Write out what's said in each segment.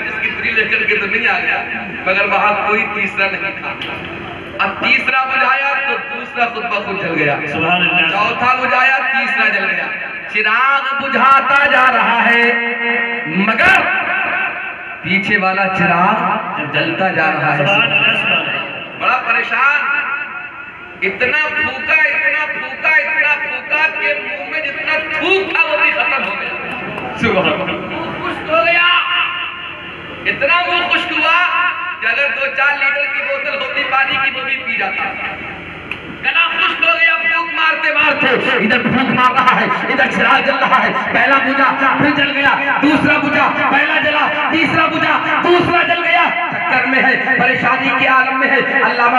माचिस की तिरी लेकर के तो नहीं आ गया मगर वहाँ कोई तीसरा नहीं था। अब तीसरा बुझाया तो दूसरा खुद ब खुद जल गया। चौथा बुझाया तीसरा जल गया। चिराग बुझाता जा रहा है मगर पीछे वाला चिराग जलता जा रहा है। बड़ा परेशान। इतना फूका इतना फूका इतना फूका कि मुँह में जितना थूक था वो भी खत्म हो गया। सुबह मुँह खुश्क हो गया इतना मुँह खुश्क हुआ कि अगर दो चार लीटर की बोतल होती, पानी की वो भी पी जाता। गला खुश्क हो गया, फूक मारते मारते। इधर फूक मार रहा है, इधर चिराग जल रहा है। पहला बुझा, फिर जल गया, दूसरा बुझा, पहला जला, तीसरा बुझा, दूसरा जल गया। चक्कर में है, परेशानी के आलम में है।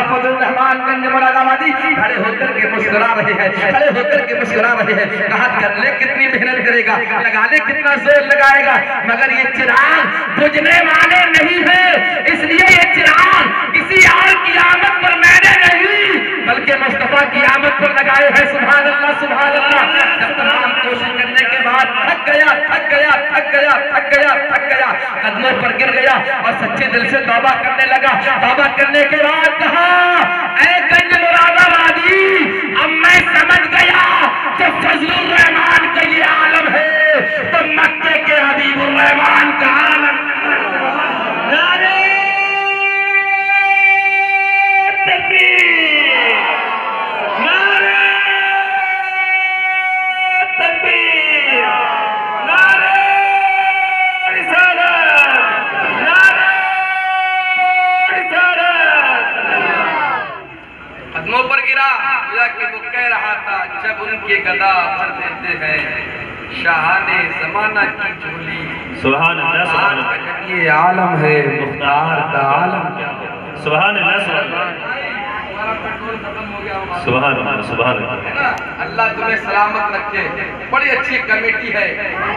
फजल रहमान, गंज मुरादाबादी। खड़े होकर के मुस्कुरा रहे हैं, खड़े होकर के मुस्कुरा रहे हैं। कहा कर ले, कितनी मेहनत करेगा, लगा ले कितना ज़ोर लगाएगा। मगर ये चिराग बुझने वाले नहीं है, इसलिए थक गया थक गया थक गया थक गया थक गया। कदमों पर गिर गया और सच्चे दिल से तौबा करने लगा। तौबा करने के बाद कहा पर कि वो कह रहा था जब उनके गदा भर देते हैं। शाहाने जमाना की झोली। सुभान अल्लाह सुभान अल्लाह ये आलम है मुख्तार का आलम क्या हो? सुभान अल्लाह सुभान। सुभान अल्लाह तुम्हें सलामत रखे। बड़ी अच्छी कमेटी है।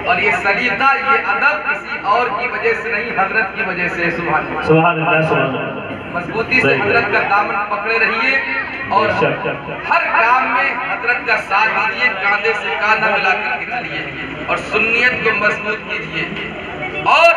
और ये सलीका ये अदब किसी और की वजह से नहीं हज़रत की वजह से सुभान अल्लाह। सुभान अल्लाह सुभान मजबूती से हज़रत का दामन पकड़े रहिए। और। हर काम में हज़रत का साथ दीजिए कांधे से कांधा मिलाकर के चलिए और सुन्नियत को मज़बूत कीजिए और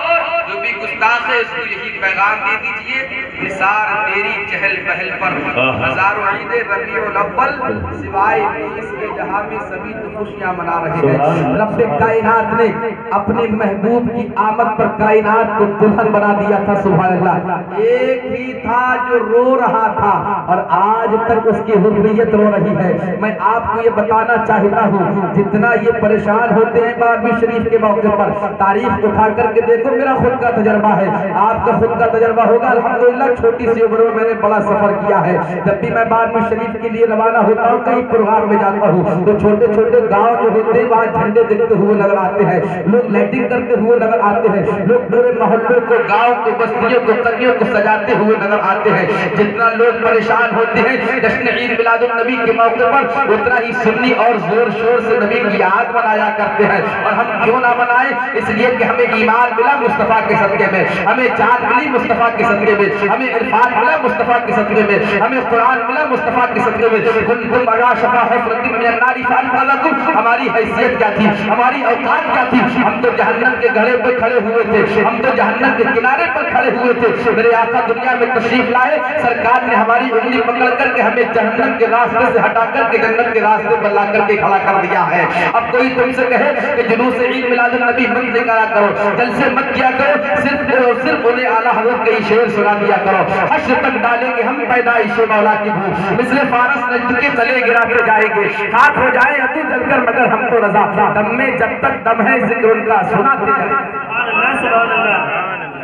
जो भी गुस्ताख है उसको यही पैगाम दे दीजिए निसार तेरी चहल पहल पर। हज़ारों ईदे रबीउल अव्वल सिवाय बीस के जहाँ में सभी खुशियाँ मना रहे हैं। रब कायनात ने अपने महबूब की आमद पर कायनात को दुल्हन बना दिया था सुभान अल्लाह एक ही था जो रो रहा था और आज तक उसकी हुर्रियत रो रही है मैं आपको ये बताना चाहता हूँ जितना ये परेशान होते हैं बारहवीं शरीफ के मौके पर तारीफ़ उठा करके देखो मेरा खुद का तजर्बा है। आपका खुद का तजर्बा होगा। अल्हम्दुलिल्लाह, छोटी सी उम्र में मैंने बड़ा सफ़र किया है। जब भी मैं बारहवीं शरीफ के लिए रवाना होता हूँ, कहीं प्रोग्राम में जाता हूँ तो छोटे छोटे गाँव जो होते हैं, वहाँ झंडे देखते हुए नज़र आते हैं। लोग लाइटिंग करते हुए नज़र आते हैं। लोग पूरे मोहल्लों को, गाँव को, बस्तियों को कलियों को सजाते हुए नज़र आते हैं। जितना लोग परेशान होते हैं, जश्न ईद मिलादुल नबी के मौके पर, उतना ही सुन्नी और ज़ोर शोर से नबी की याद मनाया करते हैं। और हम क्यों ना मनाएँ? इसलिए कि हमें ईमान मिला, मुस्तफ़ा के सदके में, हमें जान मिली मुस्तफ़ा के सदके में, हमें इरफान मिला मुस्तफ़ा के सदके में, हमें कुरान मिला मुस्तफ़ा के सदके में कुल कुल मगा शफा हफरतिन मिन नारी फालकुम हमारी हैसियत क्या थी? हमारी औकात क्या थी? हम तो जहन्नम के गढ़े पर खड़े हुए थे, हम तो जहन्नम के किनारे पर खड़े हुए थे। मेरे आका दुनिया में तशरीफ़ लाए, सरकार ने हमारी उंगली पकड़ करके हमें जहन्नम के रास्ते से हटा करके, जन्नत के रास्ते पर ला करके खड़ा कर दिया है। अब कोई तुमसे कहे कि जुलूस ईद मिलादुल नबी मत निकाला करो, जलसे मत किया करो सिर्फ़ और सिर्फ़ उन्हें आला हज़रत के शेर सुना दिया करो। हश्र तक डालेंगे हम पैदाइश मौला की भूख। मिसले फारस नजद के तले गिराते जाएँगे। खाक हो जाए अति जलकर मगर हम तो रजा। दम में जब तक दम है ज़िक्र उनका सुनाते जाए।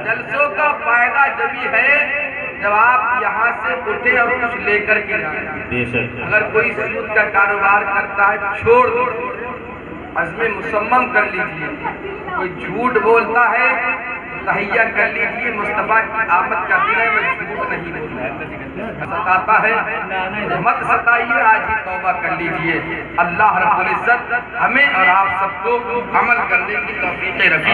जलसों का फ़ायदा जब है जब आप यहाँ से उठे और कुछ लेकर के जाए। अगर कोई सूद का कारोबार करता है छोड़ दीजिए अजमे मुसम्मम कर लीजिए। कोई झूठ बोलता है तहैया कर लीजिए, मुस्तफ़ा की आमद का दिन है मैं झूठ नहीं सताता है मत सताइए, आज ही तोबा कर लीजिए। अल्लाह रब्बुल इज़्ज़त हमें और आप सबको अमल करने की तौफीक रखी।